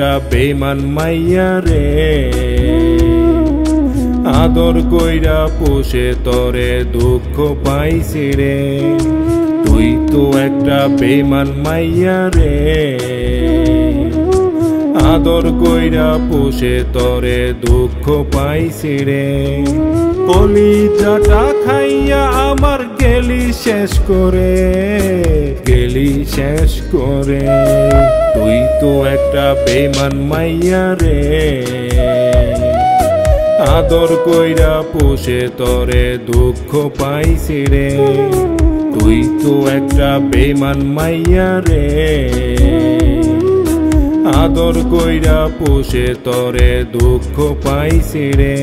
তো বেমান মাইয়া রে। আদর কইরা পোষে তরে দুঃখ পাইছি রে। তুই তো একটা বেমান মাইয়া রে। আদর কইরা পোষে তরে দুঃখ পাইছি রে। কলিজাটা খাইয়া আমার গেলি শেষ করে, গেলি শেষ করে। তুই তো একটা বেমান মাইয়া রে। আদর কইরা পোষে তরে দুঃখ পাইছি রে। তুই তো একটা বেমান মাইয়া রে। আদর কইরা পোষে তরে দুঃখ পাইছি রে।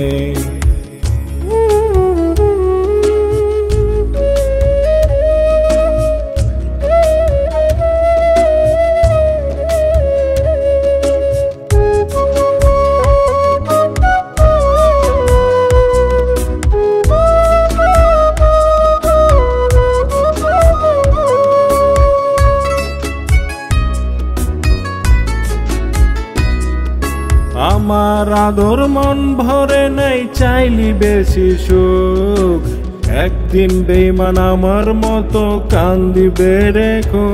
আমার আদর মন ভরে নাই, চাইলি বেশি সুখ। একদিন বেমান আমার মতো কান্দিবে রেখো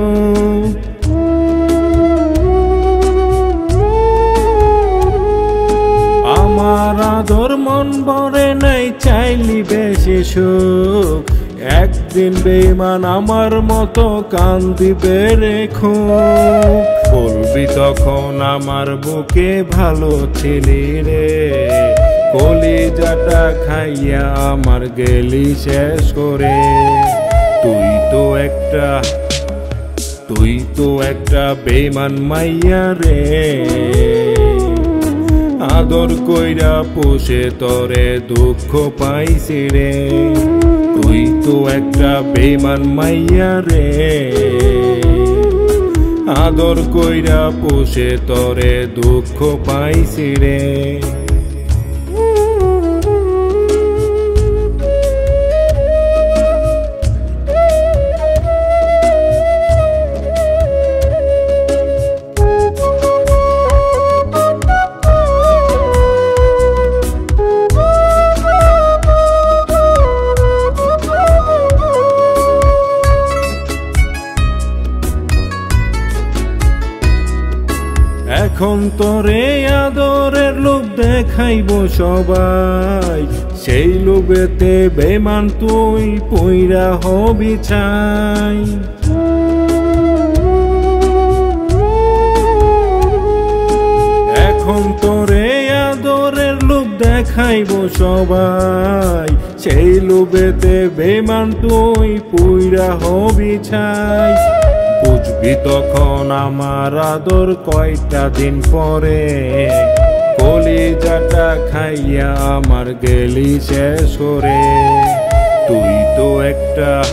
আমার আদর মন ভরে নাই, চাইলি বেশি সুখ। একদিন বেমান আমার মতো কান্দিবে রেখো বলবি তখন আমার বুকে ভালো ছিলি রে। কলিজাটা খাইয়া আমার গেলি শেষ করে। তুই তো একটা, তুই তো একটা বেমান মাইয়া রে। আদর কইরা পোষে তরে দুঃখ পাইছি রে। তুই তো একটা বেমান মাইয়া রে। আদর কইরা পোষে তরে দুঃখ পাইছি রে। এখন তোরে আদরের লোক দেখাইব সবাই। সেই লোভেতে বেমান তুই পইরা হবি চাই। এখন তোরে আদরের লোক দেখাইব সবাই। সেই লোভেতে বেমান তুই পুইরা হবি ছাই বুঝবি তখন আমার আদর কয়টা দিন পরে? কলিজাটা খাইয়া আমার গেলি শেষ করে। তুই তো একটা,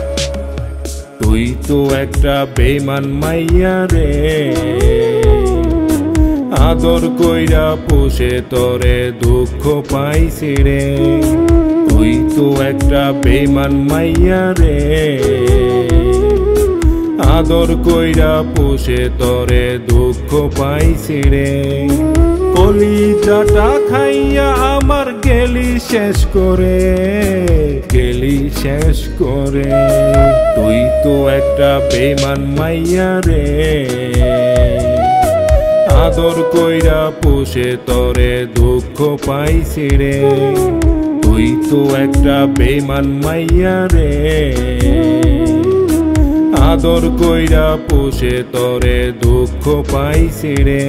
তুই তো একটা বেমান মাইয়া রে। আদর কইরা পোষে তরে দুঃখ পাইছি রে। তুই তো একটা বেমান মাইয়া রে। আদর কইরা পোষে তরে দুঃখ পাইছি রে। কলিজাটা খাইয়া আমার গেলি শেষ করে, গেলি শেষ করে। তুই তো একটা বেমান মাইয়া রে। আদর কইরা পোষে তরে দুঃখ পাইছি রে। তুই তো একটা বেমান মাইয়া রে। আদর কইরা পোষে তরে দুঃখ পাইছি রে।